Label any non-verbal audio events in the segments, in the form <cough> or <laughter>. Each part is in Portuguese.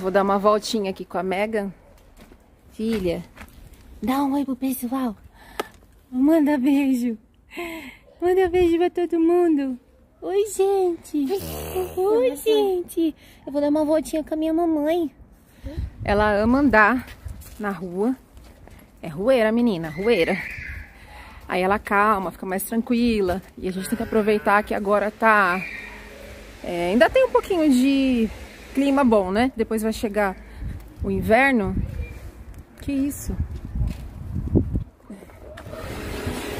Vou dar uma voltinha aqui com a Megan. Filha, dá um oi pro pessoal. Manda beijo. Manda beijo pra todo mundo. Oi, gente. Oi, gente. Eu vou dar uma voltinha com a minha mamãe. Ela ama andar na rua. É rueira, menina, rueira. Aí ela calma, fica mais tranquila. E a gente tem que aproveitar que agora tá... É, ainda tem um pouquinho de clima bom, né? Depois vai chegar o inverno. Que isso?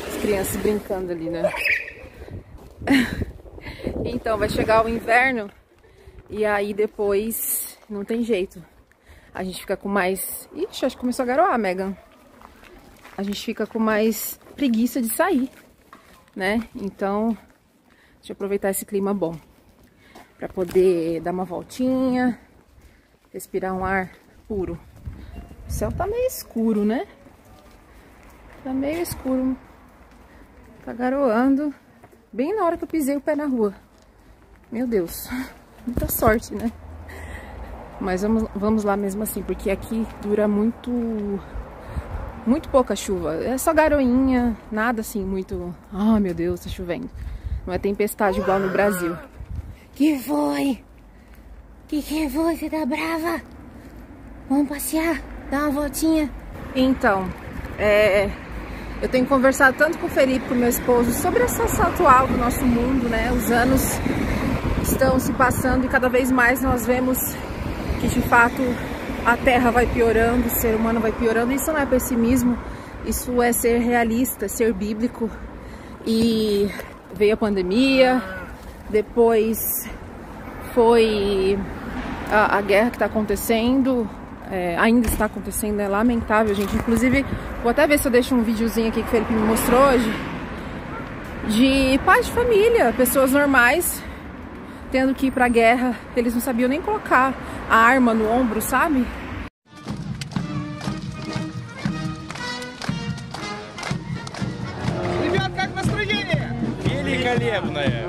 As crianças brincando ali, né? <laughs> Então, vai chegar o inverno e aí depois não tem jeito. A gente fica com mais... Ixi, acho que começou a garoar, Megan. A gente fica com mais preguiça de sair, né? Então, deixa eu aproveitar esse clima bom para poder dar uma voltinha, respirar um ar puro. O céu tá meio escuro, né? Tá meio escuro. Tá garoando. Bem na hora que eu pisei o pé na rua. Meu Deus. <laughs> Muita sorte, né? Mas vamos, vamos lá mesmo assim, porque aqui dura muito... Muito pouca chuva. É só garoinha, nada assim muito... Ah, oh, meu Deus, tá chovendo. Não é tempestade igual no Brasil. Que foi? Que que foi? Você tá brava? Vamos passear? Dar uma voltinha? Então, é, eu tenho conversado tanto com o Felipe, com meu esposo, sobre essa situação atual do nosso mundo, né? Os anos estão se passando e cada vez mais nós vemos que de fato a Terra vai piorando, o ser humano vai piorando. Isso não é pessimismo, isso é ser realista, ser bíblico. E veio a pandemia, depois foi a, a guerra que está acontecendo, é, ainda está acontecendo, é lamentável, gente. Inclusive, vou até ver se eu deixo um videozinho aqui que o Felipe me mostrou hoje, de pais de família, pessoas normais, tendo que ir pra guerra, eles não sabiam nem colocar a arma no ombro, sabe? Ребят, как настроение? Великолепное.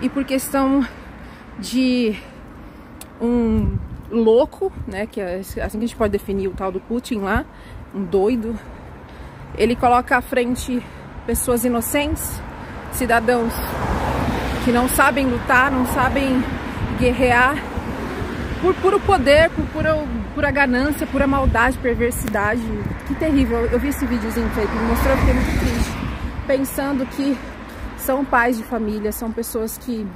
E por questão de um louco, né, que é assim que a gente pode definir o tal do Putin lá, um doido. Ele coloca à frente pessoas inocentes, cidadãos que não sabem lutar, não sabem guerrear por puro poder, por pura, pura ganância, pura maldade, perversidade. Que terrível. Eu vi esse videozinho que ele mostrou, eu fiquei muito triste. Pensando que são pais de família, são pessoas que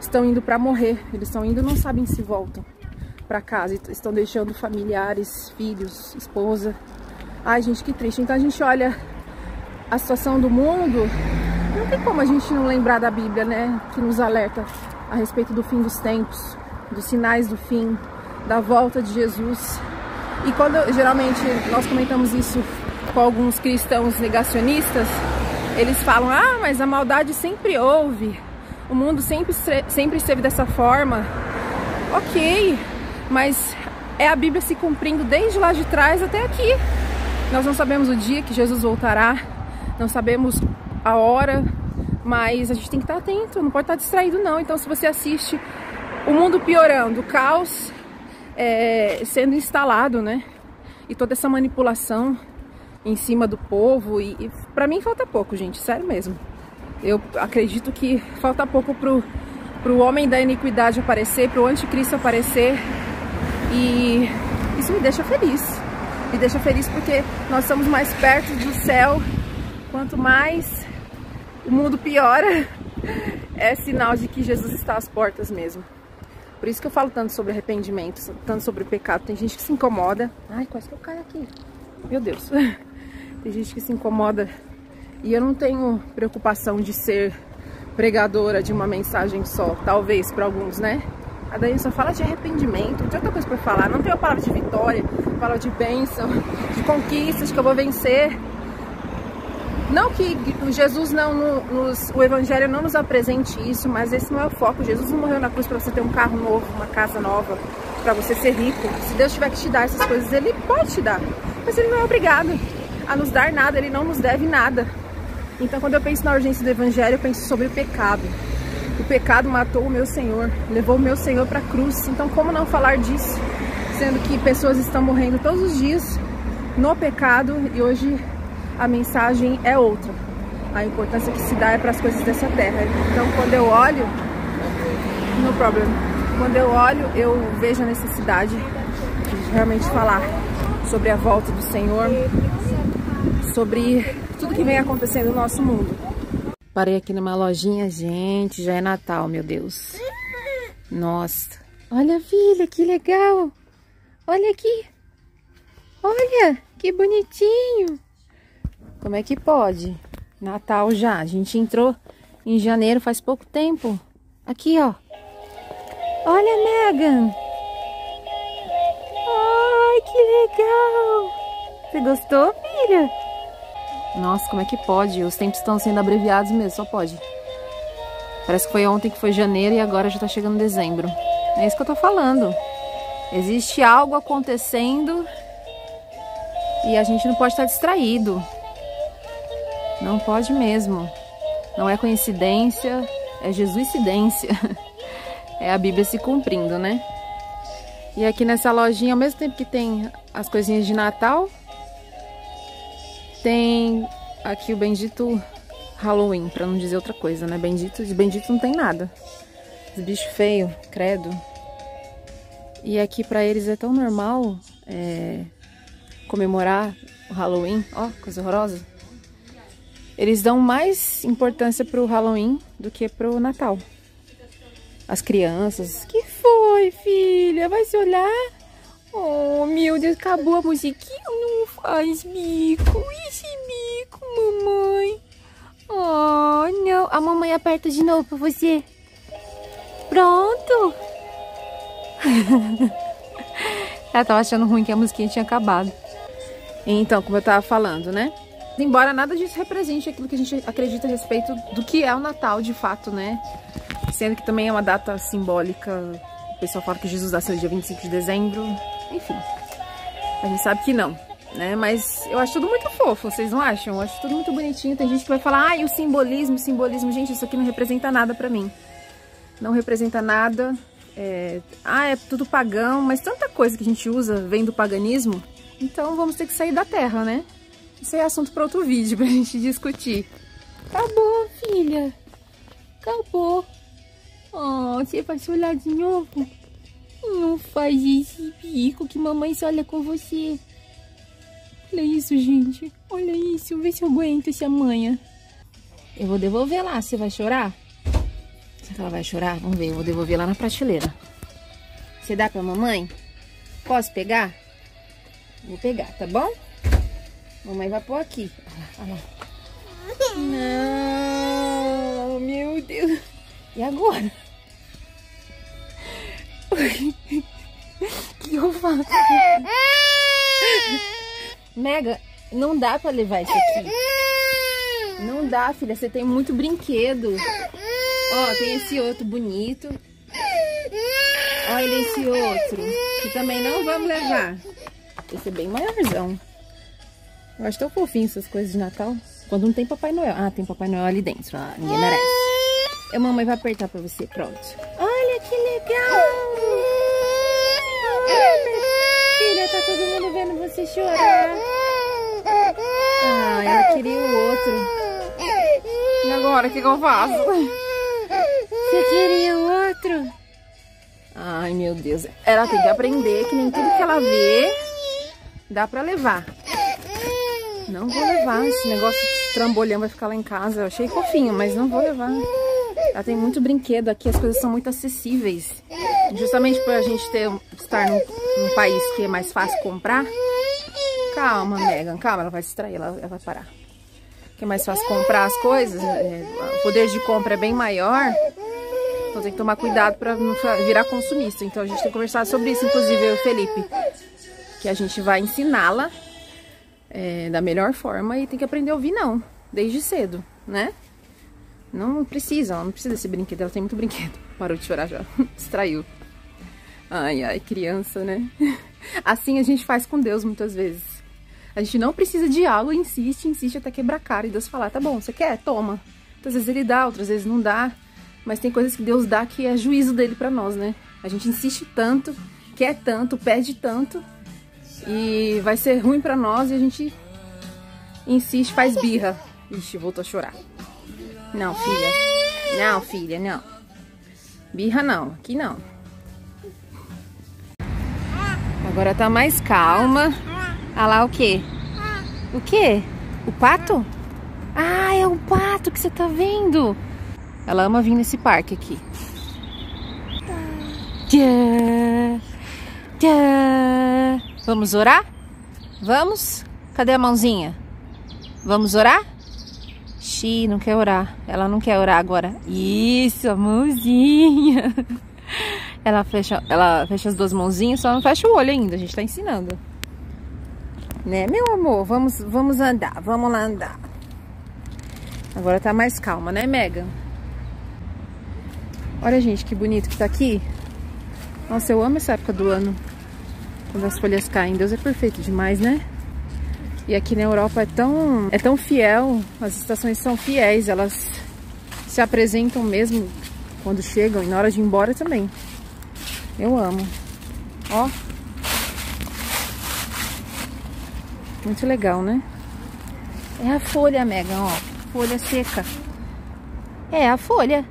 estão indo para morrer, eles estão indo não sabem se voltam para casa, estão deixando familiares, filhos, esposa. Ai, gente, que triste. Então a gente olha a situação do mundo, não tem como a gente não lembrar da Bíblia, né, que nos alerta a respeito do fim dos tempos, dos sinais do fim, da volta de Jesus. E quando geralmente nós comentamos isso com alguns cristãos negacionistas, eles falam, ah, mas a maldade sempre houve, o mundo sempre, sempre esteve dessa forma. Ok, mas é a Bíblia se cumprindo desde lá de trás até aqui. Nós não sabemos o dia que Jesus voltará, não sabemos a hora, mas a gente tem que estar atento, não pode estar distraído não. Então se você assiste o mundo piorando, o caos é, sendo instalado, né? E toda essa manipulação em cima do povo e, e para mim falta pouco, gente, sério mesmo. Eu acredito que falta pouco pro, pro homem da iniquidade aparecer, pro anticristo aparecer e isso me deixa feliz. Me deixa feliz porque nós estamos mais perto do céu. Quanto mais o mundo piora, é sinal de que Jesus está às portas mesmo. Por isso que eu falo tanto sobre arrependimento, tanto sobre pecado. Tem gente que se incomoda. Ai, quase que eu caio aqui. Meu Deus. <laughs> Tem gente que se incomoda e eu não tenho preocupação de ser pregadora de uma mensagem só, talvez para alguns, né? A Dani só fala de arrependimento, tem outra coisa para falar, não tem a palavra de vitória, palavra de bênção, de conquistas que eu vou vencer. Não que Jesus não nos, o Evangelho não nos apresente isso, mas esse não é o foco. Jesus não morreu na cruz para você ter um carro novo, uma casa nova, para você ser rico. Se Deus tiver que te dar essas coisas, Ele pode te dar, mas Ele não é obrigado a nos dar nada, Ele não nos deve nada. Então, quando eu penso na urgência do Evangelho, eu penso sobre o pecado. O pecado matou o meu Senhor, levou o meu Senhor para a cruz. Então, como não falar disso? Sendo que pessoas estão morrendo todos os dias no pecado e hoje a mensagem é outra. A importância que se dá é para as coisas dessa terra. Então, quando eu olho, no problema. Quando eu olho, eu vejo a necessidade de realmente falar sobre a volta do Senhor, sobre tudo que vem acontecendo no nosso mundo. Parei aqui numa lojinha, gente, já é Natal, meu Deus. Nossa. Olha, filha, que legal. Olha aqui. Olha, que bonitinho. Como é que pode? Natal já. A gente entrou em janeiro faz pouco tempo. Aqui, ó. Olha, Megan. Ai, que legal. Você gostou, filha? Nossa, como é que pode? Os tempos estão sendo abreviados mesmo, só pode. Parece que foi ontem que foi janeiro e agora já tá chegando dezembro. É isso que eu tô falando. Existe algo acontecendo e a gente não pode estar distraído. Não pode mesmo. Não é coincidência, é Jesuscidência. <laughs> É a Bíblia se cumprindo, né? E aqui nessa lojinha, ao mesmo tempo que tem as coisinhas de Natal, tem aqui o bendito Halloween, pra não dizer outra coisa, né? Bendito, de bendito não tem nada. Os bichos feios, credo. E aqui pra eles é tão normal é, comemorar o Halloween. Ó, coisa horrorosa. Eles dão mais importância pro Halloween do que pro Natal. As crianças. Que foi, filha? Vai se olhar? Oh, meu Deus, acabou a musiquinha. Não faz bico. Esse bico, mamãe. Oh, não. A mamãe aperta de novo pra você. Pronto. <laughs> Ela tava achando ruim que a musiquinha tinha acabado. Então, como eu tava falando, né? Embora nada disso represente aquilo que a gente acredita a respeito do que é o Natal de fato, né? Sendo que também é uma data simbólica. O pessoal fala que Jesus nasceu dia 25 de dezembro. Enfim, a gente sabe que não, né? Mas eu acho tudo muito fofo, vocês não acham? Eu acho tudo muito bonitinho. Tem gente que vai falar, ai, o simbolismo, o simbolismo. Gente, isso aqui não representa nada pra mim. Não representa nada. É... Ah, é tudo pagão, mas tanta coisa que a gente usa vem do paganismo. Então vamos ter que sair da terra, né? Isso é assunto para outro vídeo <laughs> pra gente discutir. Acabou, filha. Acabou. Oh, você vai se olhar de novo? Não faz esse bico que mamãe se olha com você. Olha isso, gente. Olha isso. Vê se eu aguento essa manha. Eu vou devolver lá. Você vai chorar? Será que ela vai chorar? Vamos ver. Eu vou devolver lá na prateleira. Você dá pra mamãe? Posso pegar? Vou pegar, tá bom? Mamãe vai pôr aqui. Olha lá, olha lá. <laughs> Não, meu Deus. E agora? <laughs> Que eu faço? Mega, não dá pra levar isso aqui. Não dá, filha. Você tem muito brinquedo. Ó, tem esse outro bonito. Olha esse outro. Que também não vamos levar. Esse é bem maiorzão. Eu acho tão fofinho essas coisas de Natal. Quando não tem Papai Noel. Ah, tem Papai Noel ali dentro. Ah, ninguém merece. A mamãe vai apertar pra você. Pronto. Olha que legal. Filha, tá todo mundo vendo você chorar. Ah, ela queria o outro. E agora, o que, que eu faço? Você queria o outro? Ai, meu Deus. Ela tem que aprender que nem tudo que ela vê dá pra levar. Não vou levar. Esse negócio de trambolhão vai ficar lá em casa. Eu achei fofinho, mas não vou levar. Ela tem muito brinquedo aqui, as coisas são muito acessíveis. Justamente por a gente ter, estar num, num país que é mais fácil comprar. Calma, Megan, calma, ela vai se distrair, ela, ela vai parar. Que é mais fácil comprar as coisas, é, o poder de compra é bem maior. Então tem que tomar cuidado para não virar consumista. Então a gente tem que conversar sobre isso, inclusive eu e o Felipe. Que a gente vai ensiná-la é, da melhor forma e tem que aprender a ouvir não. desde cedo, né? Não precisa, ela não precisa desse brinquedo, ela tem muito brinquedo. Parou de chorar já, <laughs> distraiu. Ai, ai, criança, né? <laughs> Assim a gente faz com Deus muitas vezes. A gente não precisa de algo, insiste, insiste até quebrar a cara e Deus falar, tá bom, você quer? Toma. Muitas vezes ele dá, outras vezes não dá. Mas tem coisas que Deus dá que é juízo dele pra nós, né? A gente insiste tanto, quer tanto, pede tanto. E vai ser ruim pra nós e a gente insiste, faz birra. Ixi, voltou a chorar. Não, filha. Não, filha, não. Birra não, aqui não. Agora tá mais calma. Ah lá, o quê? O quê? O pato? Ah, é o pato que você tá vendo. Ela ama vir nesse parque aqui. Tchá, tchá. Vamos orar? Vamos? Cadê a mãozinha? Vamos orar? Não quer orar. Ela não quer orar agora. Isso, a mãozinha. <laughs> Ela fecha, ela fecha as duas mãozinhas, só não fecha o olho ainda. A gente tá ensinando. Né, meu amor? Vamos, vamos andar. Vamos lá andar. Agora tá mais calma, né, Megan? Olha, gente, que bonito que tá aqui. Nossa, eu amo essa época do ano. Quando as folhas caem. Deus é perfeito demais, né? E aqui na Europa é tão, é tão fiel. As estações são fiéis. Elas se apresentam mesmo quando chegam e na hora de ir embora também. Eu amo. Ó. Muito legal, né? É a folha, Megan, ó. Folha seca. É a folha.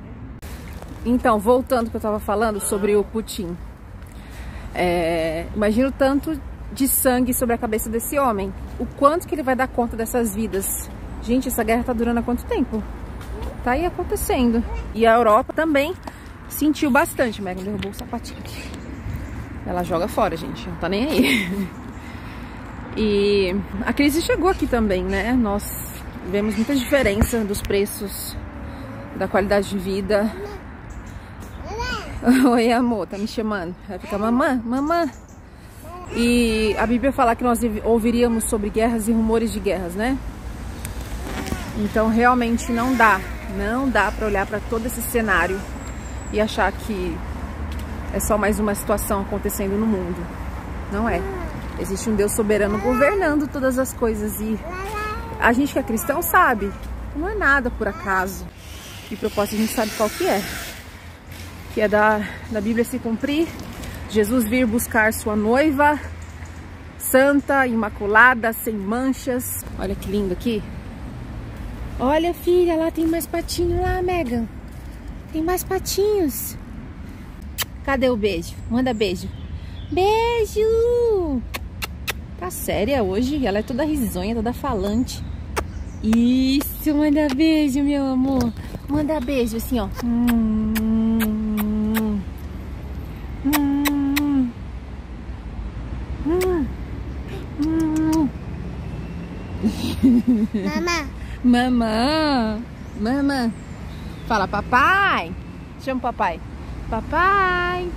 Então, voltando que eu tava falando sobre o Putin. É, imagino tanto de sangue sobre a cabeça desse homem. O quanto que ele vai dar conta dessas vidas. Gente, essa guerra tá durando há quanto tempo? Tá aí acontecendo. E a Europa também sentiu bastante. Megan derrubou o sapatinho aqui. Ela joga fora, gente. Não tá nem aí. <laughs> E a crise chegou aqui também, né? Nós vemos muita diferença dos preços, da qualidade de vida. <laughs> Oi, amor, tá me chamando. Vai ficar mamã, mamã. E a Bíblia fala que nós ouviríamos sobre guerras e rumores de guerras, né? Então realmente não dá, não dá para olhar para todo esse cenário e achar que é só mais uma situação acontecendo no mundo. Não é. Existe um Deus soberano governando todas as coisas e a gente que é cristão sabe, não é nada por acaso. E propósito a gente sabe qual que é. Que é da, da Bíblia se cumprir, Jesus vir buscar sua noiva santa, imaculada, sem manchas. Olha que lindo aqui. Olha, filha, lá tem mais patinho lá, Megan. Tem mais patinhos. Cadê o beijo? Manda beijo. Beijo! Tá séria hoje? Ela é toda risonha, toda falante. Isso, manda beijo, meu amor. Manda beijo assim, ó. Hum, Mamã. Mamã. Mamã. Fala, papai. Chama o papai. Papai.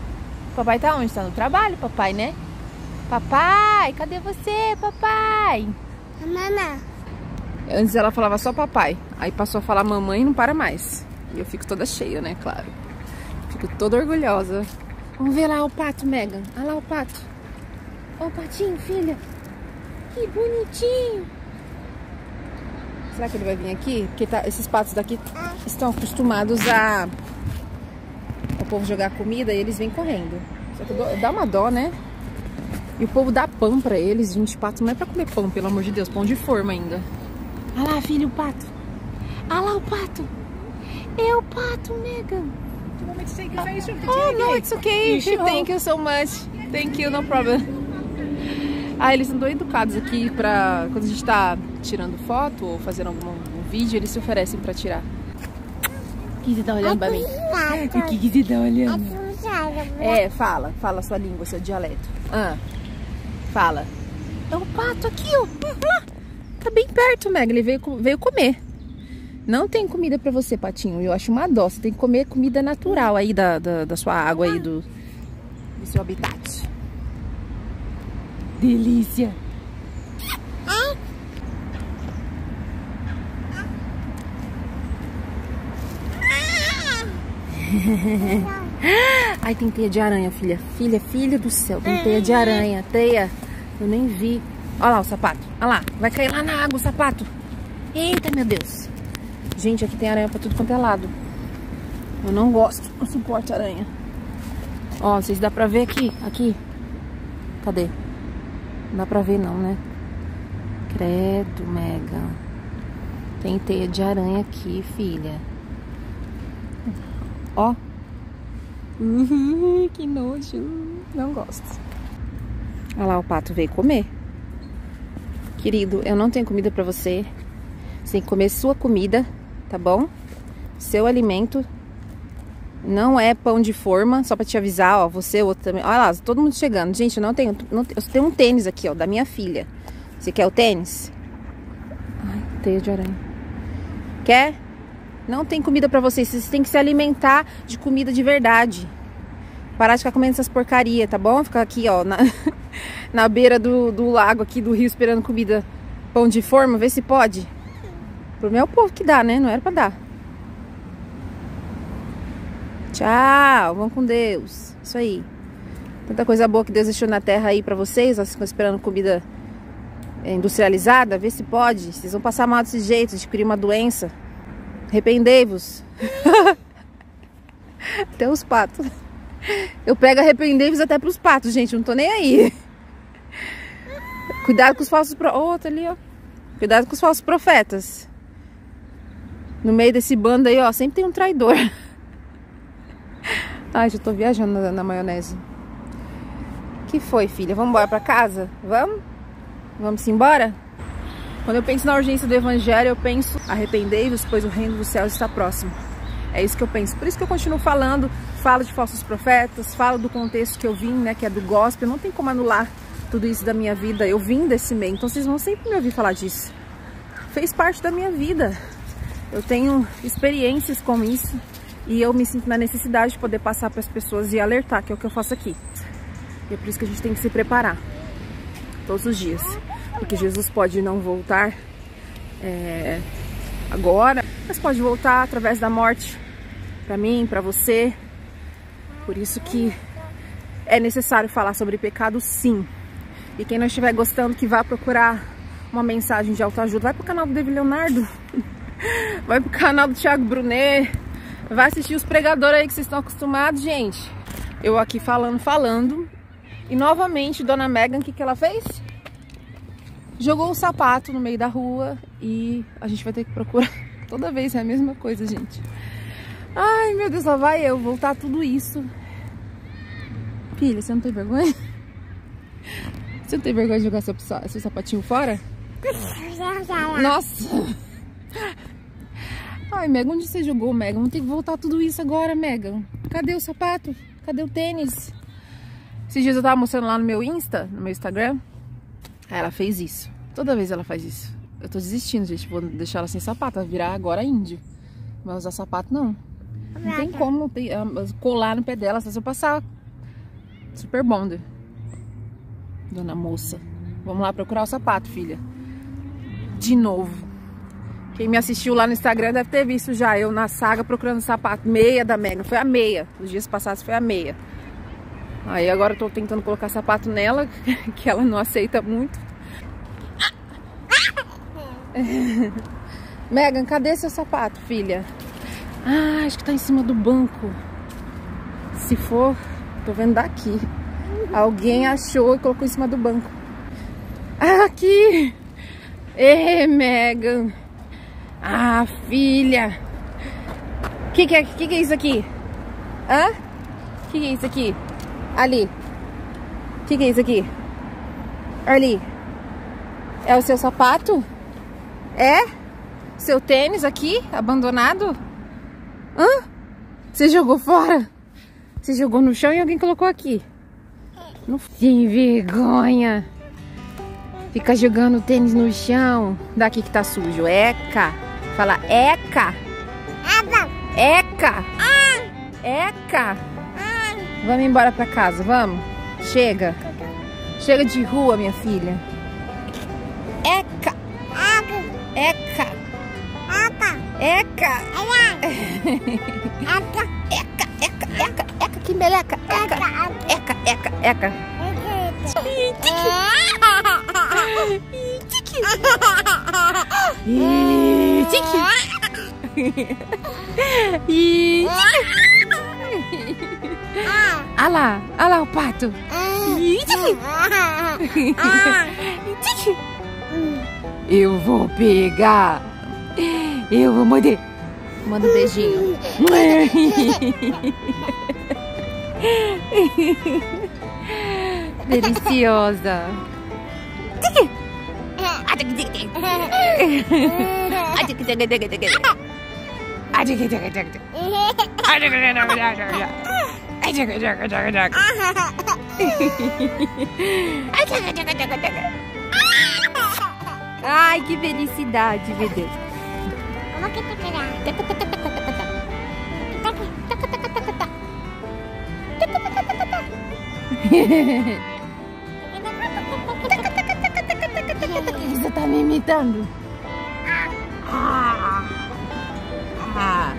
Papai tá onde? Tá no trabalho, papai, né? Papai, cadê você, papai? Mamã. Antes ela falava só papai. Aí passou a falar mamãe e não para mais. E eu fico toda cheia, né? Claro. Fico toda orgulhosa. Vamos ver lá o pato, Megan. Olha lá o pato. Olha o patinho, filha. Que bonitinho. Será que ele vai vir aqui? Porque tá, esses patos daqui estão acostumados a o povo jogar comida e eles vêm correndo. Só que dá uma dó, né? E o povo dá pão pra eles, gente. Pato não é pra comer pão, pelo amor de Deus. Pão de forma ainda. Olha lá, filho, o pato. Olha lá o pato. É o pato, Megan. Oh, no, it's okay. Thank you so much. <laughs> Thank you, no problem. Ah, eles são tão educados aqui pra... Quando a gente tá tirando foto ou fazendo algum, algum vídeo, eles se oferecem pra tirar. O que você tá olhando pra mim? O que, que você tá olhando? É, fala. Fala a sua língua, seu dialeto. Ah, fala. É o pato aqui, ó. Tá bem perto, Meg. Ele veio, veio comer. Não tem comida pra você, patinho. Eu acho uma dó. Você tem que comer comida natural aí da, da, da sua água aí, do, do seu habitat. Delícia! <laughs> Ai, tem teia de aranha, filha. Filha, filha do céu, tem teia de aranha. Teia, eu nem vi. Olha lá o sapato. Olha lá, vai cair lá na água o sapato. Eita, meu Deus. Gente, aqui tem aranha pra tudo quanto é lado. Eu não gosto, não suporto aranha. Ó, vocês dá pra ver aqui, aqui. Cadê? Não dá pra ver não, né? Credo, Mega. Tem teia de aranha aqui, filha. Ó. Uhum, que nojo. Não gosto. Olha lá, o pato veio comer. Querido, eu não tenho comida pra você. Você tem que comer sua comida, tá bom? Seu alimento. Não é pão de forma, só pra te avisar, ó. Você, outro também. Olha lá, todo mundo chegando. Gente, eu não tenho. Não, eu tenho um tênis aqui, ó, da minha filha. Você quer o tênis? Ai, teia de aranha. Quer? Não tem comida pra vocês. Vocês têm que se alimentar de comida de verdade. Parar de ficar comendo essas porcaria, tá bom? Ficar aqui, ó, na, <laughs> na beira do, do lago aqui do rio esperando comida pão de forma, ver se pode. Pro meu povo que dá, né? Não era pra dar. Tchau, vão com Deus. Isso aí. Tanta coisa boa que Deus deixou na terra aí pra vocês. Vocês ficam esperando comida industrializada. Vê se pode. Vocês vão passar mal desse jeito, adquirir uma doença. Arrependei-vos. <laughs> até os patos. Eu pego arrependei-vos até pros patos, gente. Não tô nem aí. Cuidado com os falsos... Pro... Oh, tá ali, ó. Cuidado com os falsos profetas. No meio desse bando aí, ó, sempre tem um traidor. <laughs> Ai, já tô viajando na, na maionese. que foi, filha? Vamos embora pra casa? Vamos? Vamos embora? Quando eu penso na urgência do evangelho, eu penso arrependei-vos, pois o reino dos céus está próximo. É isso que eu penso. Por isso que eu continuo falando, falo de falsos profetas, falo do contexto que eu vim, né, que é do gospel. Não tem como anular tudo isso da minha vida. Eu vim desse meio, então vocês vão sempre me ouvir falar disso. Fez parte da minha vida. Eu tenho experiências com isso e eu me sinto na necessidade de poder passar para as pessoas e alertar, que é o que eu faço aqui. E é por isso que a gente tem que se preparar todos os dias, porque Jesus pode não voltar é, agora, mas pode voltar através da morte para mim, para você. Por isso que é necessário falar sobre pecado, sim. E quem não estiver gostando, que vá procurar uma mensagem de autoajuda, vai pro canal do David Leonardo. <laughs> Vai pro canal do Thiago Brunet. Vai assistir os pregadores aí que vocês estão acostumados, gente. Eu aqui falando, falando. E novamente, Dona Megan, o que, que ela fez? Jogou o sapato no meio da rua e a gente vai ter que procurar. <laughs> Toda vez é a mesma coisa, gente. Ai, meu Deus, lá vai eu voltar tudo isso. Filha, você não tem vergonha? Você não tem vergonha de jogar seu, seu sapatinho fora? <laughs> Nossa! Ai, Megan, onde você jogou, Megan? Vamos ter que voltar tudo isso agora, Megan. Cadê o sapato? Cadê o tênis? Esses dias eu tava mostrando lá no meu Insta, no meu Instagram. Ela fez isso. Toda vez ela faz isso. Eu tô desistindo, gente. Vou deixar ela sem sapato. Vai virar agora índio. Não vai usar sapato, não. Não tem como não tem, colar no pé dela se eu passar. Super bonder. Dona moça. Vamos lá procurar o sapato, filha. De novo. Quem me assistiu lá no Instagram deve ter visto já eu na saga procurando sapato. Meia da Megan. Foi a meia. Os dias passados foi a meia. Aí agora eu tô tentando colocar sapato nela, <laughs> que ela não aceita muito. <laughs> Megan, cadê seu sapato, filha? Ah, acho que tá em cima do banco. Se for, tô vendo daqui. Alguém achou e colocou em cima do banco. Ah, aqui! Ê, Megan! Ah, filha. O que, que, é, que, que é isso aqui? Hã? O que, que é isso aqui? Ali. O que, que é isso aqui? Ali. É o seu sapato? É? Seu tênis aqui, abandonado? Hã? Você jogou fora? Você jogou no chão e alguém colocou aqui? Não tem vergonha. Fica jogando tênis no chão. Daqui que tá sujo. Eca. Fala Eca. Eca. Eca. Vamos embora pra casa, vamos? Chega. Chega de rua, minha filha. Eca. Eca. Eca. Eca. Eca. Leleca, eca, eca, eca, eca. Ih, tique. Ih, tique. Tique. Tique. Olha <laughs> lá, olha lá o pato. Tique. <laughs> Tique. Eu vou pegar. Eu vou morder. Manda um beijinho. <laughs> Deliciosa. Ai, que felicidade, meu Deus. Vamos Ah. Ah.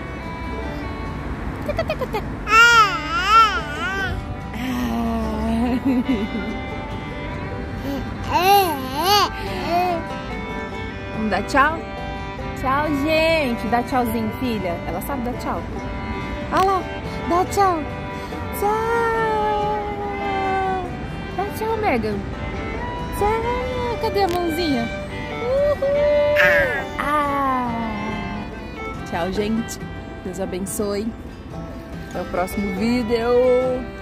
Vamos dar tchau? Tchau, gente. Dá tchauzinho, filha. Ela sabe dar tchau. Olha lá. Dá tchau. Tchau. Dá tchau, Megan. Tchau. Cadê a mãozinha? Ah. Tchau, gente. Deus abençoe. Até o próximo vídeo.